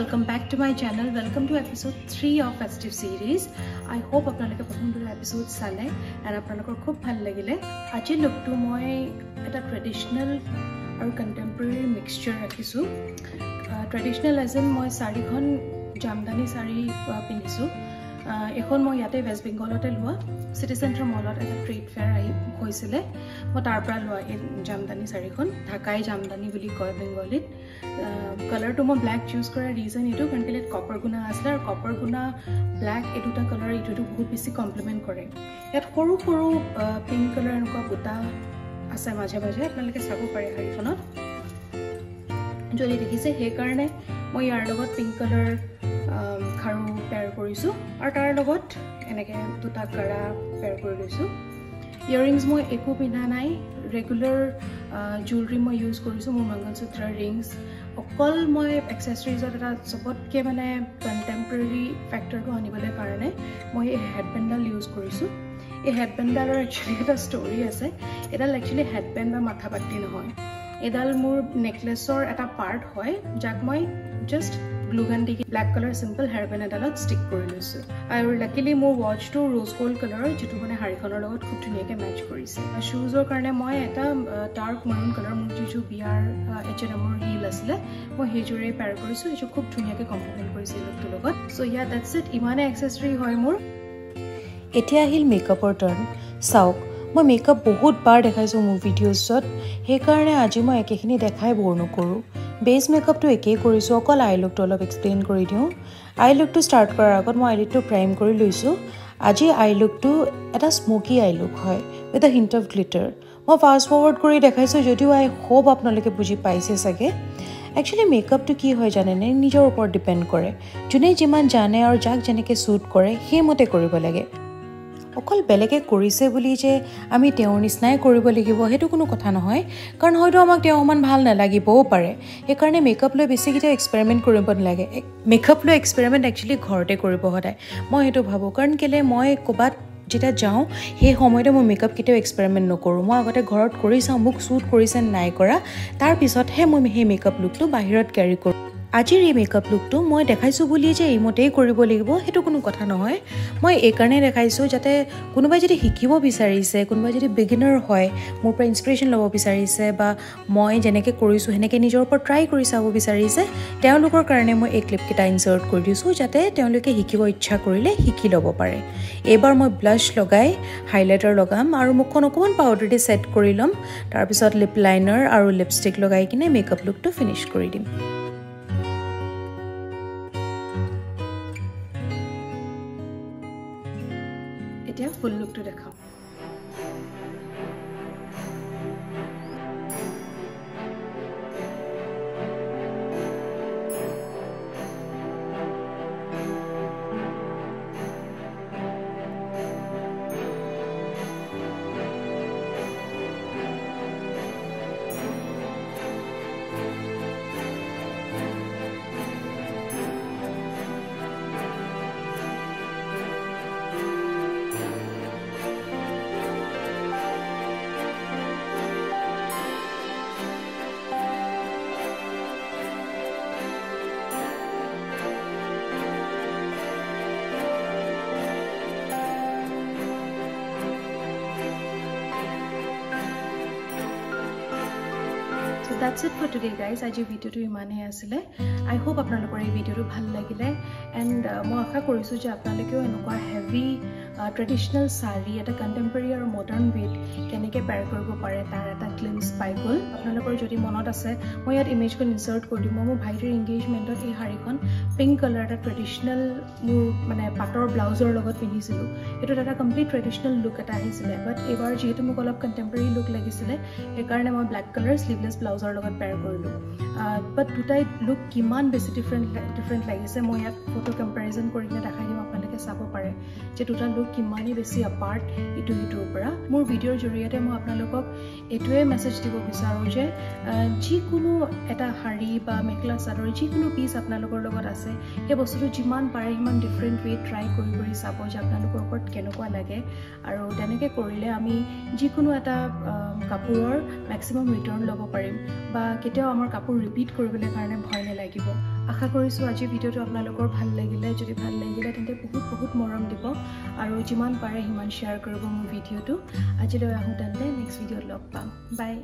welcome back to my channel. Welcome to episode 3 of festive series. I hope আপোনালোকে প্ৰথম দুটা episode চালে and আপোনালোকৰ খুব ভাল লাগিলে। আজিৰ লুকটো মই এটা ট্ৰেডিশ্যনেল আৰু কণ্টেম্পৰেৰী মিক্সচাৰ ৰাখিছোঁ। ট্ৰেডিশ্যনেল এজ এন মই চাৰিখন জামদানি চাৰি পিন্ধিছোঁ। এখন মই ইয়াতে ৱেষ্ট বেংগলতে লোৱা চিটি চেণ্টাৰ মলত এটা ট্ৰেড ফেয়াৰ আহি হৈছিলে। মই তাৰ পৰা লোৱা এই জামদানি চাৰিখন ঢাকাই জামদানি বুলি কয় বেংগলীত কালাৰটো মই ব্লেক চুজ কৰাৰ ৰিজন এইটো কাৰণ কেলৈ কপাৰ গুণা আছিলে আৰু কপাৰ গুণা ব্লেক এই দুটা কালাৰ এইটোতো বহুত বেছি কমপ্লিমেণ্ট কৰে। ইয়াত সৰু সৰু পিংক কালাৰ এনেকুৱা বুটা আছে মাজে মাজে আপোনালোকে চাব পাৰে শাড়ীখনত। যদি দেখিছে সেইকাৰণে মই ইয়াৰ লগত পিংক কালাৰ খাৰু পেয়াৰ কৰিছোঁ। আৰু তাৰ লগত এনেকৈ দুটা কাৰা পেয়াৰ কৰি লৈছোঁ। ইয়েৰিংছ মই একো পিন্ধা নাই। ৰেগুলাৰ জুৱেলাৰী মই ইউজ কৰিছোঁ। মোৰ মংগলসূত্ৰৰ ৰিংছ অকল মই এক্সেচৰিজত এটা চবতকৈ মানে কণ্টেম্পৰেৰী ফেক্টৰটো আনিবলৈ কাৰণে মই এই হেডবেণ্ডডাল ইউজ কৰিছোঁ। এই হেডবেণ্ডডালৰ একচুৱেলি এটা ষ্টৰি আছে। এডাল একচুৱেলি হেডবেণ্ড বা মাথা পাতি নহয়। এডাল মোৰ নেকলেছৰ এটা পাৰ্ট হয় যাক মই just glue gun the black colour simple hair band এডালত stick কৰি লৈছোঁ। আৰু লাকিলি মোৰ ৱাচটো ৰ'জ গ'ল্ড কালাৰৰ যিটো মানে শাড়ীখনৰ লগত খুব ধুনীয়াকৈ মেচ কৰিছে। শ্বুজৰ কাৰণে মই এটা ডাৰ্ক মাৰুণ কালাৰ মোৰ যিযোৰ বিয়াৰ এইচ এন এমৰ হিল আছিলে মই সেইযোৰে পেয়াৰ কৰিছোঁ সেইযোৰ খুব ধুনীয়াকৈ কমপ্লিমেণ্ট কৰিছে লুকটোৰ লগত। চ' ইয়াত ডেটছ ইট ইমানে এক্সেচৰি হয় মোৰ। এতিয়া আহিল মেকআপৰ টাৰ্ণ চাওক মই মেকআপ বহুতবাৰ দেখাইছোঁ মোৰ ভিডিঅ'ছত সেইকাৰণে আজি মই একেখিনি দেখাই বৰ নকৰোঁ। বেছ মেকআপটো একেই কৰিছোঁ অকল আই লুকটো অলপ এক্সপ্লেইন কৰি দিওঁ। আই লুকটো ষ্টাৰ্ট কৰাৰ আগত মই আই লুকটো প্ৰাইম কৰি লৈছোঁ। আজি আই লুকটো এটা স্মকি আই লুক হয় with a hint of glitter মই ফাষ্ট ফৰৱাৰ্ড কৰি দেখাইছোঁ যদিও আই হোপ আপোনালোকে বুজি পাইছে চাগে। একচুৱেলি মেকআপটো কি হয় জানেনে? নিজৰ ওপৰত ডিপেণ্ড কৰে। যোনে যিমান জানে আৰু যাক যেনেকৈ শ্বুট কৰে সেইমতে কৰিব লাগে। অকল বেলেগে কৰিছে বুলি যে আমি তেওঁৰ নিচিনাই কৰিব লাগিব সেইটো কোনো কথা নহয়। কাৰণ হয়তো আমাক তেওঁ অকণমান ভাল নালাগিবও পাৰে। সেইকাৰণে মেকআপ লৈ বেছি কেতিয়াও এক্সপেৰিমেণ্ট কৰিব নালাগে। মেকআপ লৈ এক্সপেৰিমেণ্ট একচুৱেলি ঘৰতে কৰিব সদায়। মই সেইটো ভাবোঁ। কাৰণ কেলৈ মই ক'ৰবাত যেতিয়া যাওঁ সেই সময়তে মই মেকআপ কেতিয়াও এক্সপেৰিমেণ্ট নকৰোঁ। মই আগতে ঘৰত কৰি চাওঁ মোক শ্বুট কৰিছে নাই কৰা তাৰপিছতহে মই সেই মেকআপ লুকটো বাহিৰত কেৰি কৰোঁ। আজিৰ এই মেকআপ লুকটো মই দেখাইছোঁ বুলিয়ে যে এইমতেই কৰিব লাগিব সেইটো কোনো কথা নহয়। মই এইকাৰণে দেখাইছোঁ যাতে কোনোবাই যদি শিকিব বিচাৰিছে কোনোবাই যদি বিগিনাৰ হয় মোৰ পৰা ইনস্পিৰেশ্যন ল'ব বিচাৰিছে বা মই যেনেকৈ কৰিছোঁ সেনেকৈ নিজৰ ওপৰত ট্ৰাই কৰি চাব বিচাৰিছে তেওঁলোকৰ কাৰণে মই এই ক্লিপকেইটা ইনচাৰ্ট কৰি দিছোঁ যাতে তেওঁলোকে শিকিব ইচ্ছা কৰিলে শিকি ল'ব পাৰে। এইবাৰ মই ব্লাছ লগাই হাইলাইটাৰ লগাম আৰু মুখখন অকণমান পাউডাৰ দি ছেট কৰি ল'ম। তাৰপিছত লিপ লাইনাৰ আৰু লিপষ্টিক লগাই কিনে মেকআপ লুকটো ফিনিছ কৰি দিম। এতিয়া ফুল লুকটো দেখাওঁ that's it for today guys. আজি ভিডিঅ'টো ইমানেই আছিলে আই হোপ আপোনালোকৰ এই ভিডিঅ'টো ভাল লাগিলে এণ্ড মই আশা কৰিছোঁ যে আপোনালোকেও এনেকুৱা হেভি ট্ৰেডিশ্যনেল শাৰী এটা কণ্টেম্পৰেৰী আৰু মডাৰ্ণ ৱেত কেনেকৈ পেয়াৰ কৰিব পাৰে তাৰ এটা গ্লিমছ পাই গ'ল। আপোনালোকৰ যদি মনত আছে মই ইয়াত ইমেজখন ইনচাৰ্ট কৰি দিম। মই মোৰ ভাইটিৰ এংগেজমেণ্টত এই শাৰীখন পিংক কালাৰ এটা ট্ৰেডিশ্যনেল মোৰ মানে পাটৰ ব্লাউজৰ লগত পিন্ধিছিলোঁ। এইটোত এটা কমপ্লিট ট্ৰেডিশ্যনেল লুক এটা আহিছিলে। বাট এইবাৰ যিহেতু মোক অলপ কণ্টেম্পৰেৰী লুক লাগিছিলে সেইকাৰণে মই ব্লেক কালাৰ শ্লিভলেছ ব্লাউজৰ লগত পেয়াৰ কৰিলোঁ। বাট দুটাই লুক কিমান বেছি ডিফাৰেণ্ট ডিফাৰেণ্ট লাগিছে মই ইয়াত ফটো কম্পেৰিজন কৰি কিনে দেখাই দিম আপোনালোকে চাব পাৰে যে দুটা লুক কিমানেই বেছি আপাৰ্ট ইটো সিটোৰ পৰা। মোৰ ভিডিঅ'ৰ জৰিয়তে মই আপোনালোকক এইটোৱে মেছেজ দিব বিচাৰোঁ যে যিকোনো এটা শাৰী বা মেখেলা চাদৰ যিকোনো পিচ আপোনালোকৰ লগত আছে সেই বস্তুটো যিমান পাৰে সিমান ডিফাৰেণ্ট ৱে ট্ৰাই কৰি কৰি চাব যে আপোনালোকৰ ওপৰত কেনেকুৱা লাগে। আৰু তেনেকৈ কৰিলে আমি যিকোনো এটা কাপোৰৰ মেক্সিমাম ৰিটাৰ্ণ ল'ব পাৰিম বা কেতিয়াও আমাৰ কাপোৰ ৰিপিট কৰিবলৈ কাৰণে ভয় নালাগিব। আশা কৰিছোঁ আজিৰ ভিডিঅ'টো আপোনালোকৰ ভাল লাগিলে। যদি ভাল লাগিলে তেন্তে বহুত বহুত মৰম দিব আৰু যিমান পাৰে সিমান শ্বেয়াৰ কৰিব মোৰ ভিডিঅ'টো। আজিলৈ আহোঁ তেন্তে নেক্সট ভিডিঅ'ত লগ পাম। বাই